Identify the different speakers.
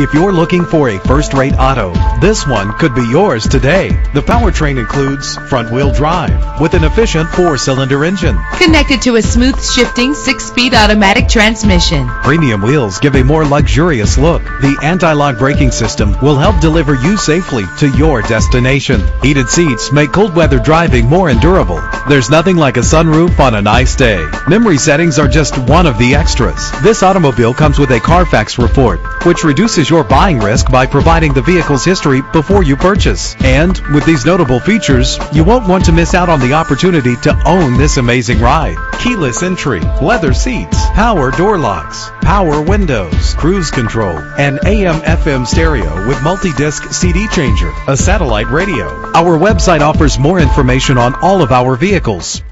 Speaker 1: If you're looking for a first-rate auto, this one could be yours today. The powertrain includes front-wheel drive with an efficient four-cylinder engine.
Speaker 2: Connected to a smooth shifting six-speed automatic transmission.
Speaker 1: Premium wheels give a more luxurious look. The anti-lock braking system will help deliver you safely to your destination. Heated seats make cold weather driving more endurable. There's nothing like a sunroof on a nice day. Memory settings are just one of the extras. This automobile comes with a Carfax report, which reduces your buying risk by providing the vehicle's history before you purchase. And with these notable features, you won't want to miss out on the opportunity to own this amazing ride. Keyless entry, leather seats, power door locks, power windows, cruise control, and AM FM stereo with multi-disc CD changer, a satellite radio. Our website offers more information on all of our vehicles.